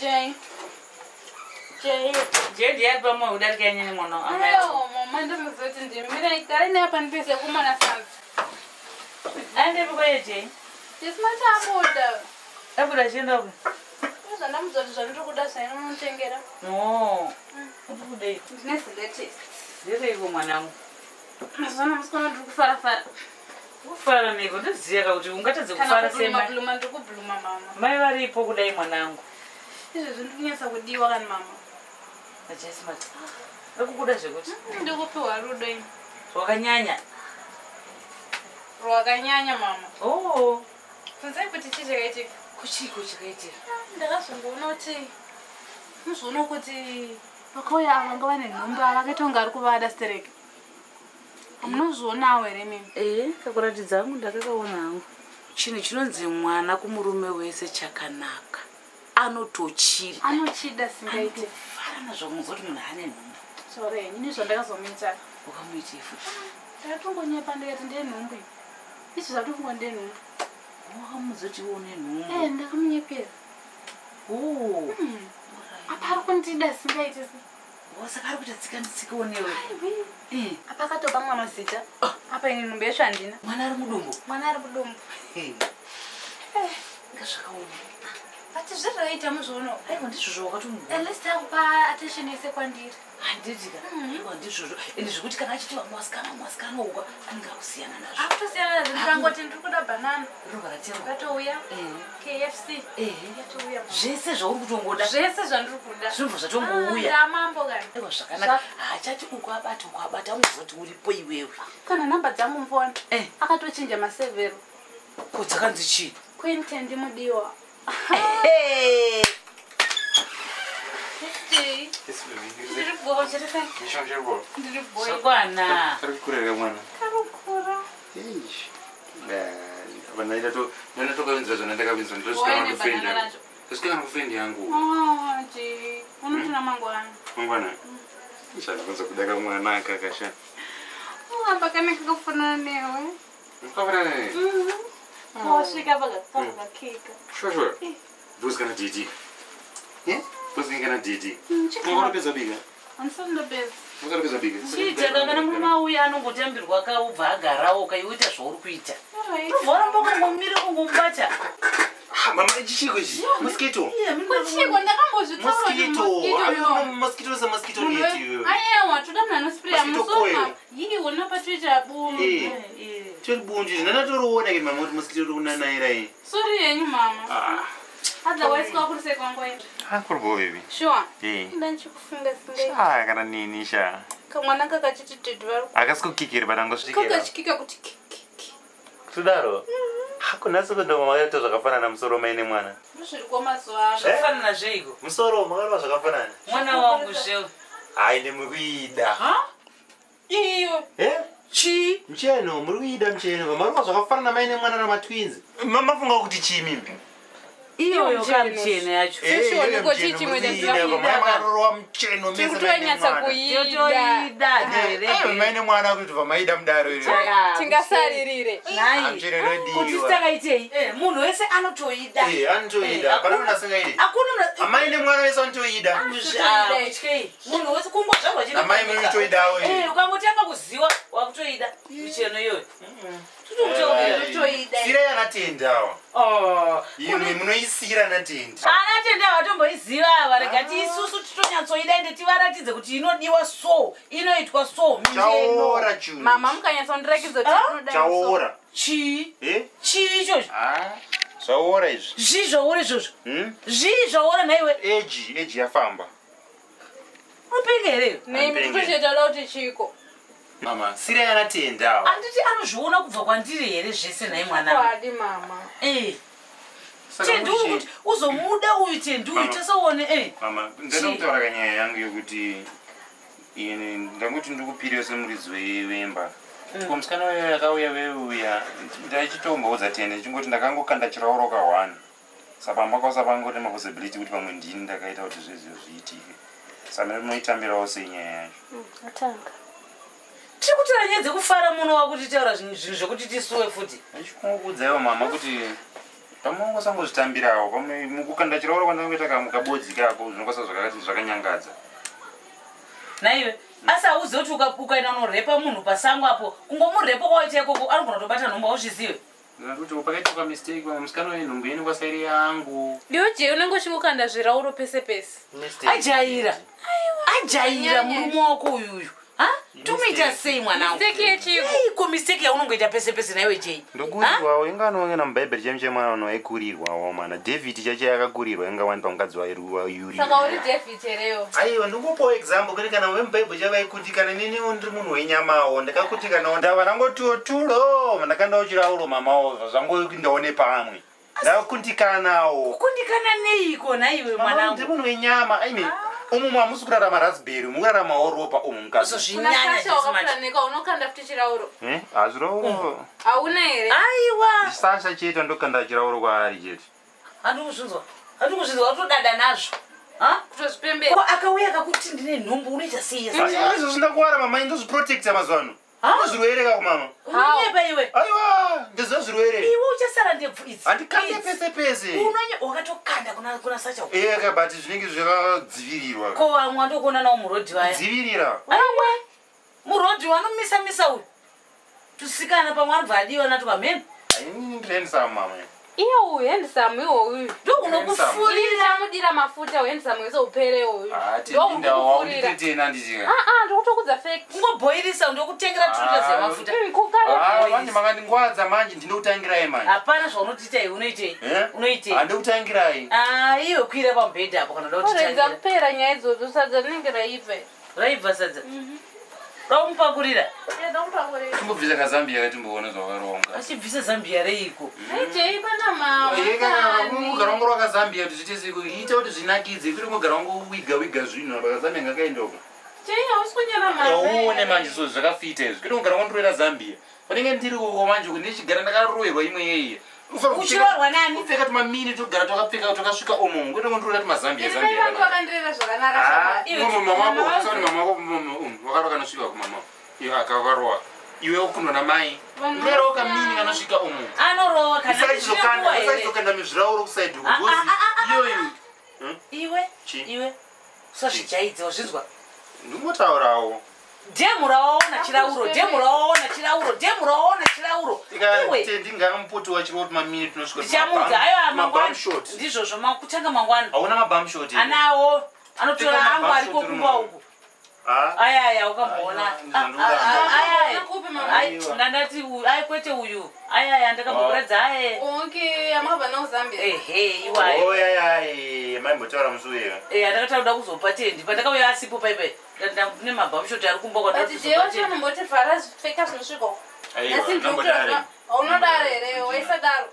Jay. Jay. je ndiyari pamwe udarika nyanya mwana Ayo, mama ndimuzoti ndimi. Mina igare neapa ndipese kumona sanzi. aendepokoye je Ndisimati abuda. abuda achienda ku Zvandamuzoti zvandiri kuda zvaino unotengera. no uri kudei Ndine ziletesi. ndireiko mwanangu Mazuvano musikana ndiri kufara fara. kufara neko ndoziya ka kuti ungatadze kufara kubhuluma sema bhuluma ndiri kubhuluma mama. mai varipo kudai mwanangu Izvezvi ndiri kunyatsa kudiwa kani mama. ajaismat akukuda zvekuti Ndiri kupiwa rudo ini. wakanyanya? Rwakanyanya mama. o Kunzai kuti chii chakaitika. kuchiko chakaitika ndakazongoona kuti muzoona kuti vakauya ava vanga vane nhumbi ava vakaita kunge ari kuvada stereke hamunozoonawo here mimi? Ee kakuratidza hangu ndakakaona hangu. Chinhu chinonzi mwana kumurume wese chakanaka anotochiri anochida singaite farana zvamuzoti munhu ane nhumbu. Sore ini zvandakazomuita wakamuitei futi ndakatongonyepa ndikati ndee nhumbi izvi zvatofungwa ndee nhumbi wakamuzoti une e nhumbu ndakamunyepera. O apa ari kundida singaite wasaka ari kuita tsika nditsikawo newe Eh, apa akatopamwa mazita? Apa ini nhumbi yesvo handina mwana ari mudumbu? Mwana ari kudumbu ngazvakaoma ati zviraiita muzoonawo aiwa ndizvozvo wakatomugu elist akupa attention yese kwandiri. Handitika aiwa ndizvozvo ende zvekuti kana achitiva mwasikana mwasikana uka anenge akusiyana nazvo. Akutosiyana nazvo ndikangoti ndiri kuda banana. Ropa ratengwa ukatouya Eh, kfc eh. yatouya zvese zvauri kutongoda zvese zvandiri kuda. Zvinobva zvatongouya ndamambo kani. Aiwa zvakanaka. Hachati ukwabata ukwabata muzoti uripo iwewe. Kana nhamba dzangu mufona Eh. akatochinja masevhero. Ko dzakanzi chii? Quinten ndimudiwa ndiri bhocheresa ndiri boy sokwana karikukurera mwana karukura ndatokavinzira zvona ndakavinzwa Waine ndosvikana banana kufrendi ndosvikana kufrendi yangu. Ji unotina mangwana. Mangwana? Chavunza kudaka mwana akakasha. Amba kanenge kafanana newe? Kafanana wasvika pakakika shwashwa ndozi kana didi ndozi kana didi unopedza bika andisandobeza unopedza bika chiitaka kana murume auya anongotambirwa kaubva agarawo kaiwoita zvauri kuita. Voramba kungomira kungomubata. Mama ichichiko ichi? Mosquito. Kuchiko ndakambozvitaura mosquito. samaskito neti aiwa toda munhu Mosquito musoma. coil. iwo napatwicha bundu tori bunju izvi ndandatoriona kuti mama kuti mosquito uri kunanaira iyi sori yenyu mama. Otherwise kwakurise kwangwaini akurbo bebi sure. Eh. ndanchikufunga singai kana nini sha? Kamwana kakachiti dedhvari akasikukikiri panangosvikira kakachikika kuti kikiki kudaro hakuna sekundoma makaita zvakafanana musoro maine mwana. Ndozviriko mazuva ano. Zvafanana zveiko? Musoro makarova zvakafanana. Mwana wangu zvewe hai ndemurikuida iyo chii mucheno muri kuida mucheno mamarova zvakafanana maine mwana namatwinzi mamafunga kuti chii mimi iyoyo kamuchena yacho Sishoniko chii chimwe mamarova mucheno tiri kutonyatsa kuida. Yotoida dhereke maine mwana kuti vamaida mudaro iri. Tingasaririre. Mucheno kuti inodiwa sitakaitei munhu wese anotoida. Anotoida. Pana munhu asingaidi akuna amaine mwana wese anotoida. Munhu wese kungozvarwa kuziva micheno iyoyo sirai anatendawa imwe munoisira anatendi anatenda vatomboiziva ava. Regati isusu titonyatsoida ende tivaratidze kuti inodiwa so inoitwa so chaora mama mukanyatsa kundirakidza kuti tinoda chaora. Chii Eh? chii ichozvo Ah, zvaora izvi. Zvii zvaora izvozvo? Hmm? zvii zvaora naiwe? Eji eji yafamba. Upenga hereyo nemi titochetaura kuti chiko mama sirai anatendawa handiti anozviona kubva kwandiri here zvese nhai mwana? Kwadi mama. Tendi uri kuti uzomuda uyu tendi uyu Mama. tasaone e mama ndada kutaura kanyaya yangu yokuti ini ndangoti ndikupiriwa semuridzi we- wemba ko musikana wayo yakauya veuya ndaichitomboudza tende ndichingoti ndakangokanda chirauro kahwani saka mbakausa pangoti maposibility kuti pamwe ndini ndakaita kuti zvezvo zviitike. Saka munoitambirawo sei nyaya yacho atanga tiri kutaura nyaya dzekufara muno wakutitaura zvinhu zvekuti tisuwe futi. Ndichikungokuudzaiwo mama kuti pamwe ungosangozvitambirawo pamwe mukukanda chirauro kwandangoita kamukabodzi kako zvinokwanisa zvakati zvakanyangadza. Naiwe asi hauzivi kuti uka- ukaenda unorepa munhu pasango apo kungomurepa kwawaita ikoko anogona kutobata nhombo auzvizive kuti pakaitika mistake musikana wene nhumbu yeni kwasairi yangu. Ndiwo je unenge uchingokanda zvirauro pese pese. Ajaira. Ajaira murume wako uyuyu ha tomuita sei mwanangu misteki yaunongoita pese pese naiwe jei ndokurirwawo inganoonge namubhaibheri chemu chemwana uno aikurirwawo mana david chacho akakurirwa inga wani pamukadzi wayuri saka uri david herewo aiwa ndingopawo example kuti kana vemubhaibheri chavaikutikana neniwo ndiri munhu wenyamawo ndakakutikanawo ndava nangotiwo tulo ndakandawo chirauro mamawo zvangoindaone pamwe. Ndakakundikanawo kukundikana neiko naiwe ndiri mwanangu? munhu wenyama aime umu mamusi kurarama rasberi mukuraramawo ropa umu mukadzi. Usozvinyanya unasasha zvese macho wakafuraneka unokanda futi chirauro. Eh, hazviro hauna here? Aiwa. Sasha chete ndokanda chirauro kwaari chete. Handikuzvinzwa handikuzvinzwa watodada nazvo. Ha? Kutozvipembera. Ko akauya akakuti ndine nhumbu unoita sei izvo zvindakuwara mama ndozviprotecta mazuva ano. Ha? zvirwere kako mama unonyepa iwe. Aiwa idzi handikande pese pese wakatokanda kuna sacha eka but zvinenge zvakadzivirirwa. Ko vamwe wandokuona nawo murodhi vaya dzivirira. Aiwe murodhi wanomisa misa uyu. Tusikana pamwe anobva adiwa nato pamhene ndiendisa mama iye uyu. Hendisamu iwoyu ndo unokufurira. Ndamudira mafuta uhendisamu wese upere iwoyu tindawaundititena ndichika aa ndikutokudza fekt kungobhoirisa ndokutengera tuta zemafuta manje makandingwadza manje ndinoutangirai manje. Hapana zvaunotiita iwe unoitei Eh? unoitei handoutangirai Ah, iwe kwira pamubhedha apo kana redza dautitangira kupera nyaya idzodzo sadza rinenge raibve raibva sadza raumupakurira timbobvisa kazambia katimboona zvakaronga. Achibvisa zambia reiko mugara wangu rwakazambia kuti zviite seko ita kuti zvinakidze kuti mugara wangu wiga wiga zvinhu apa kazambia ngakaendoka uone manje so zvakafita izvi. Kuti mugara wangu ndorera zambia panenge ndiri uko manje kuti ndichigara ndakaroverwa imwe yeye uchirohwa nani upfeka tumamini togara twakapfeka twakasvika omo kwete kundorera tumazambia vantu vakandirera zvakanaka wakaro kanosvika kumama akakarowa iwe ukundwa namai. Ndorerawo kamini kanosvika omo anorohwa kana zvinemuwa here? usaizokanda mizvirauro kusaidhi kugozi. iyoyo iwe? Chi? iwe? Usazvijaidza wazvinzwa ndingotaurawo dhemu rawaona chirauro dhemu rawaona chirauro dhemu rawaona chirauro iwe. ndingamupoti wachiro kuti mamini tunosvika ndichamudza aiwa mangwana mabamshot ndizvozvo makutanga mangwana hauna mabamshot anawo anotora angu ariko mabamshot kumba runo. uku ayaya ukamboona ndandati ai kwete uyu. Ayaya ndakambokuradza aye onke amabva nauzambia. Ehe iwayo. Oyayai maimbotaura musuwera andakataura kuda kuzopa tendi. Pandakauya asipo paipai ne mabhamshoti ari kumba unodaro here waisadaro